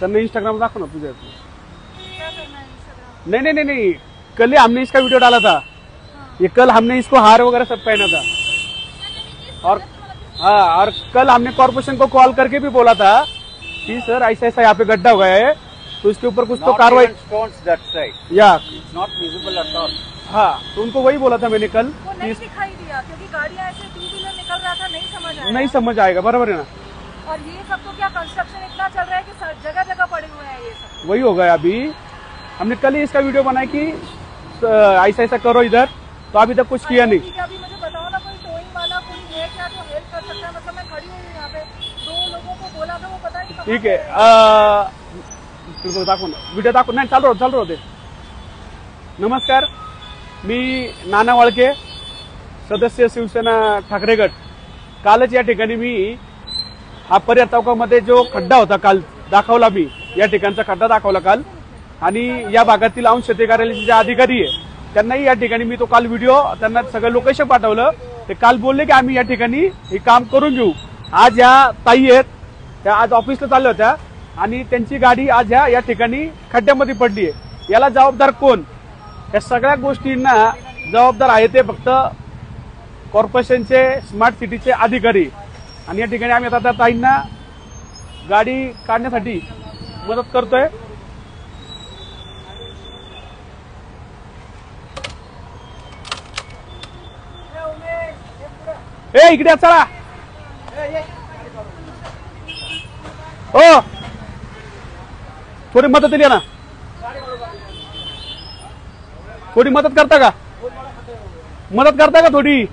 त्यांना इंस्टाग्राम दाखव ना तुझ्या क्या करना है इंस्टाग्राम नहीं नहीं नहीं नहीं। कल ही हमने इसका वीडियो डाला था। ये कल हमने इसको हार वगैरह सब पहना था। और हाँ और कल हमने कॉर्पोरेशन को कॉल करके भी बोला था कि सर ऐसा ऐसा यहाँ पे गड्ढा हो गया है तो इसके ऊपर कुछ तो कार्रवाई. या। Not visible at all. हाँ तो उनको वही बोला था मैंने कल वो नहीं दिखाई दिया क्योंकि गाड़ियाँ ऐसे टू व्हीलर निकल रहा था नहीं समझ आया। नहीं समझ आएगा बराबर है ना? और ये सब तो क्या कंस्ट्रक्शन इतना चल रहा है कि जगह जगह पड़े हुए हैं ये सब? वही हो गया अभी। हमने कल ही इसका वीडियो बनाया कि ऐसा ऐसा करो इधर। तो अभी तक कुछ किया नहीं। ठीक है अभी मुझे बताओ ना कोई टोइंग वाला कोई है क्या जो हेल्प कर सकता है? मतलब मैं खड़ी हूँ यहाँ पे। दो लोगों को बोला था वो पता नहीं ठीक तुला दाखव व्हिडिओ दाखव नाही चालू चालू राहू दे नमस्कार मी नाना वाळके सदस्य शिवसेना ठाकरे गट कालच या ठिकाणी मी हा पर्यटकामध्ये जो खड्डा होता काल दाखवला मी. या ठिकाणचा खड्डा दाखवला काल. आणि या भागातील अंश शेती कार्यालयाचे जे अधिकारी आहे त्यांनाही या ठिकाणी मी तो काल व्हिडिओ त्यांना सगळं लोकेशन पाठवलं. ते काल बोलले की आम्ही या ठिकाणी हे काम करून घेऊ. आज या ताई आहेत त्या आज ऑफिसला चालल्या होत्या. आणि त्यांची गाडी आज ह्या या ठिकाणी खड्ड्यामध्ये पडली आहे. याला जबाबदार कोण? या सगळ्या गोष्टींना जबाबदार आहे ते फक्त कॉर्पोरेशनचे स्मार्ट सिटीचे अधिकारी. आणि या ठिकाणी आम्ही आता त्या ताईंना गाडी काढण्यासाठी मदत करतोय. ए इकडे चला. हो. थोडी मदत दिली ना. थोडी मदत करता का? मदत करता का थोडी?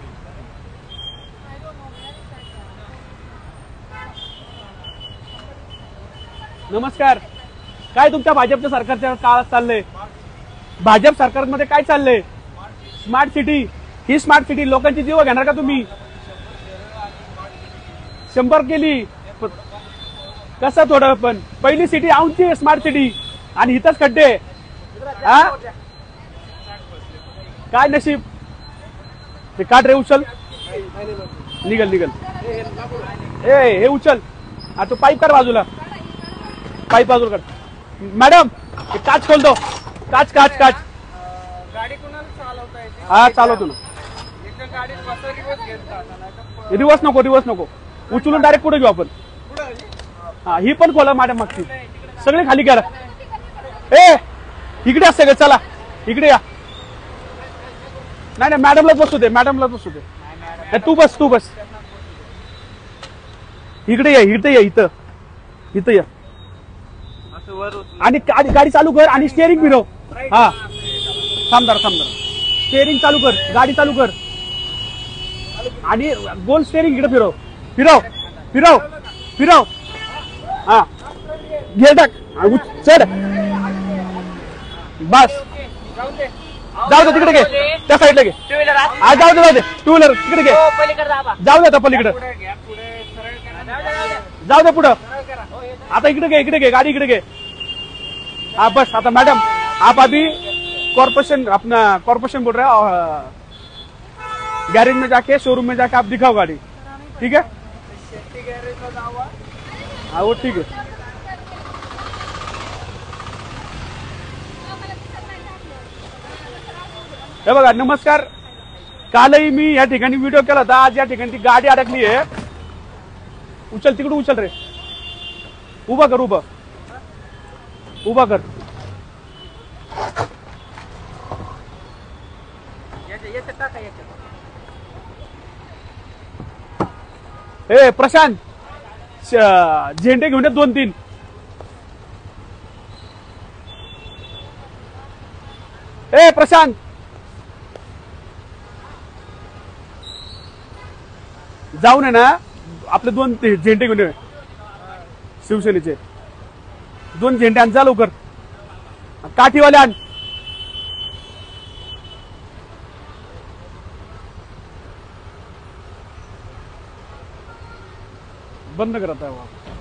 नमस्कार. काय तुमच्या भाजपच्या सरकारच्या काळात चाललंय? भाजप सरकारमध्ये काय चाललंय? स्मार्ट सिटी ही स्मार्ट सिटी लोकांची जीव घेणार का तुम्ही? शंभर केली. कसं थोडं पण. पहिली सिटी आमची आहे स्मार्ट सिटी आणि इथंच खड्डे हा काय नशीब? ते काट रे उचल. निघल निघल. ए हे उचल. हा पाईप कर बाजूला. पाईप बाजूला कर. मॅडम काच खोल दो. काच काच काच. गाडी कुणाला चालवता येते? हा चालवतो ना. बसा रिवर्स नको रिवर्स नको. उचलून डायरेक्ट पुढे घेऊ आपण? हा? ही पण खोला मॅडम मागची. सगळे खाली करा. ए इकडे असते का चला. इकडे या. नाही नाही मॅडमलाच बसू दे मॅडमलाच बसू दे. नाही, तू बस तू बस. इकडे या इथे या इथं. इथं या. आणि गाडी गाडी चालू कर आणि स्टेअरिंग फिरव. हा. थांबदार थांबदार स्टेअरिंग चालू कर गाडी चालू कर. आणि गोल स्टेअरिंग इकडे फिरव. फिरव फिरव फिरव. हा. घे टाक. हा, चढ. बस. जाऊ दे तिकडे घे. त्या साईडला घे. हा जाऊ दे जाऊ दे. टू व्हीलर तिकडे घे. दाबा. जाऊ दे आता पलीकडे. जाऊ दे पुढं. आता इकडे घे इकडे घे, गाड़ी इकडे घे. हाँ बस, आता मैडम, आप अभी कॉर्पोरेशन अपना कॉर्पोरेशन बोल रहे हैं गैरेज में जाके शोरूम में जाके आप दिखाओ गाड़ी। ठीक है? हाँ वो ठीक है। हे बघा, नमस्कार। कालही मी या ठिकाणी व्हिडिओ केला होता, आज या ठिकाणी ती गाडी अडकली आहे. उचल, तिकडून उचल रे. उभा कर उभा. उभा कर. ए प्रशांत. श- झेंडे घेऊन ये दोन तीन. ए प्रशांत. जाऊन आहे ना. आपले दोन ते झेंडे घेऊन ये. शिवसेनेचे. दोन झेंडे आण जा लवकर. काठीवाले आण. बंद करत आहे